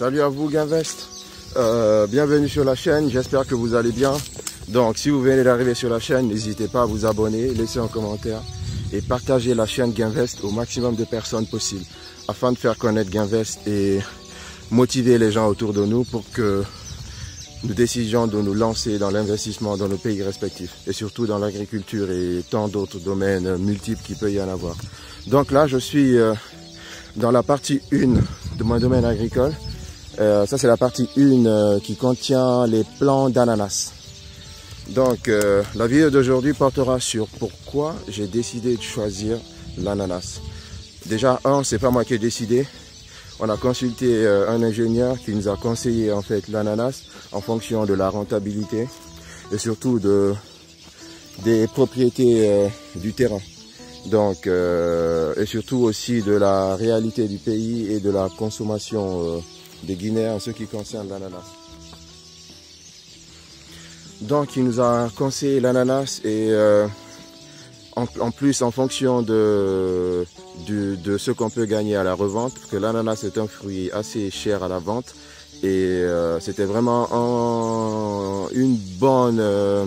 Salut à vous Gainvest, euh, bienvenue sur la chaîne, j'espère que vous allez bien. Donc si vous venez d'arriver sur la chaîne, n'hésitez pas à vous abonner, laisser un commentaire et partager la chaîne Gainvest au maximum de personnes possible afin de faire connaître Gainvest et motiver les gens autour de nous pour que nous décidions de nous lancer dans l'investissement dans nos pays respectifs et surtout dans l'agriculture et tant d'autres domaines multiples qu'il peut y en avoir. Donc là, je suis euh, dans la partie 1 de mon domaine agricole euh, ça, c'est la partie 1 euh, qui contient les plants d'ananas. Donc, euh, la vidéo d'aujourd'hui portera sur pourquoi j'ai décidé de choisir l'ananas. Déjà, un, c'est pas moi qui ai décidé. On a consulté un ingénieur qui nous a conseillé en fait l'ananas en fonction de la rentabilité et surtout de, des propriétés du terrain. Donc, et surtout aussi de la réalité du pays et de la consommation des Guinéens en ce qui concerne l'ananas. Donc il nous a conseillé l'ananas et euh, en, plus en fonction de, de, ce qu'on peut gagner à la revente, parce que l'ananas est un fruit assez cher à la vente et euh, c'était vraiment un, une bonne, euh,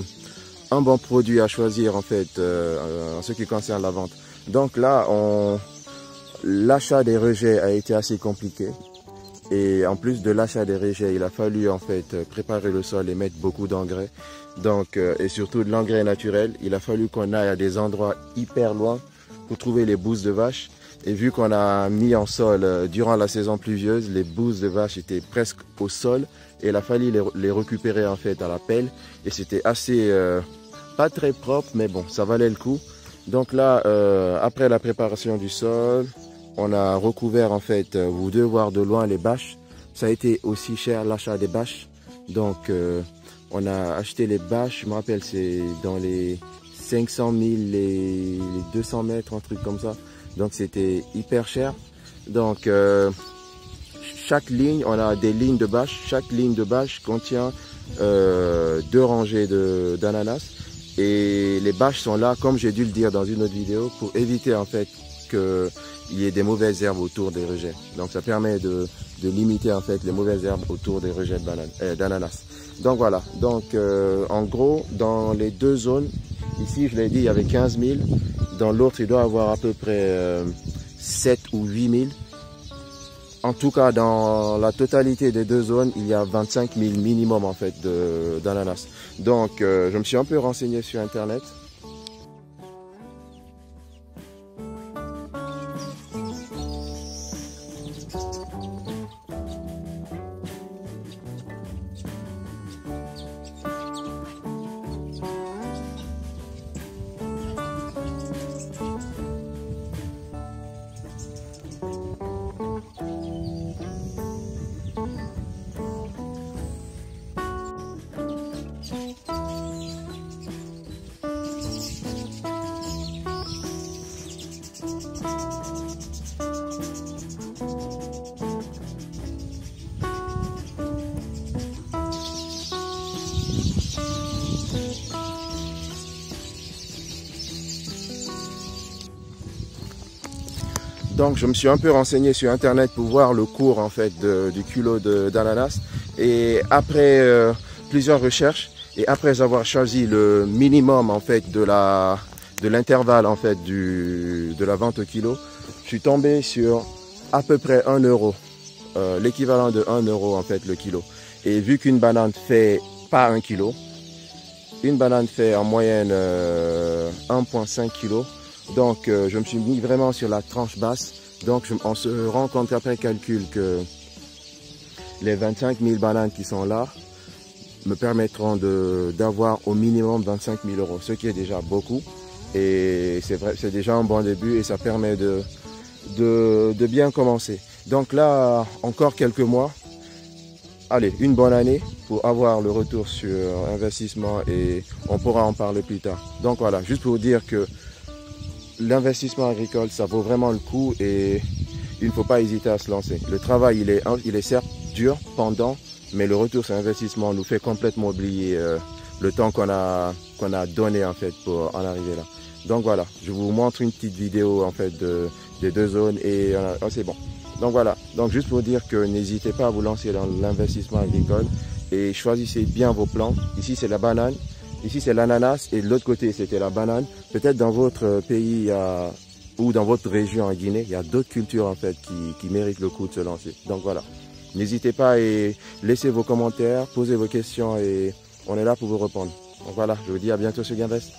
un bon produit à choisir en fait en ce qui concerne la vente. Donc là, l'achat des rejets a été assez compliqué et en plus de l'achat des rejets, il a fallu en fait préparer le sol et mettre beaucoup d'engrais. Donc, euh, et surtout de l'engrais naturel. Il a fallu qu'on aille à des endroits hyper loin pour trouver les bousses de vache. Et vu qu'on a mis en sol euh, durant la saison pluvieuse, les bousses de vache étaient presque au sol et il a fallu les, récupérer en fait à la pelle. Et c'était assez, euh, pas très propre, mais bon, ça valait le coup. Donc là, après la préparation du sol, on a recouvert en fait, euh, vous devez voir de loin les bâches. Ça a été aussi cher l'achat des bâches. Donc euh, on a acheté les bâches, je me rappelle c'est dans les 500 000, les, 200 mètres, un truc comme ça. Donc c'était hyper cher. Donc euh, chaque ligne, on a des lignes de bâches. Chaque ligne de bâche contient deux rangées d'ananas. Et les bâches sont là, comme j'ai dû le dire dans une autre vidéo, pour éviter en fait que il y ait des mauvaises herbes autour des rejets. Donc ça permet de, limiter en fait les mauvaises herbes autour des rejets euh, d'ananas. Donc voilà, donc euh, en gros dans les deux zones, ici je l'ai dit il y avait 15 000, dans l'autre il doit avoir à peu près 7 euh, ou 8 000. En tout cas dans la totalité des deux zones il y a 25 000 minimum en fait d'ananas. Donc je me suis un peu renseigné sur internet Donc je me suis un peu renseigné sur internet pour voir le cours en fait du kilo d'ananas. Et après euh, plusieurs recherches et après avoir choisi le minimum en fait de la de l'intervalle en fait de la vente au kilo, je suis tombé sur à peu près 1 euro, euh, l'équivalent de 1 euro en fait le kilo. Et vu qu'une banane fait pas 1 kilo, une banane fait en moyenne 1,5 euh, kg, donc euh, je me suis mis vraiment sur la tranche basse. Donc on se rend compte après calcul que les 25 000 bananes qui sont là me permettront d'avoir au minimum 25 000 euros, ce qui est déjà beaucoup. Et c'est vrai, c'est déjà un bon début et ça permet de, de, de bien commencer. Donc là, encore quelques mois, allez, une bonne année pour avoir le retour sur investissement et on pourra en parler plus tard. Donc voilà, juste pour vous dire que l'investissement agricole, ça vaut vraiment le coup et il ne faut pas hésiter à se lancer. Le travail, il est, il est certes dur pendant, mais le retour sur investissement nous fait complètement oublier euh, le temps qu'on a, qu'on a donné en fait pour en arriver là. Donc voilà, je vous montre une petite vidéo en fait de, des deux zones et euh, oh, c'est bon. Donc voilà, donc juste pour dire que n'hésitez pas à vous lancer dans l'investissement agricole et choisissez bien vos plants. Ici c'est la banane, ici c'est l'ananas et de l'autre côté c'était la banane. Peut-être dans votre pays ou dans votre région en Guinée, il y a d'autres cultures en fait qui, méritent le coup de se lancer. Donc voilà, n'hésitez pas et laissez vos commentaires, posez vos questions et on est là pour vous répondre. Donc voilà, je vous dis à bientôt sur Gainvest.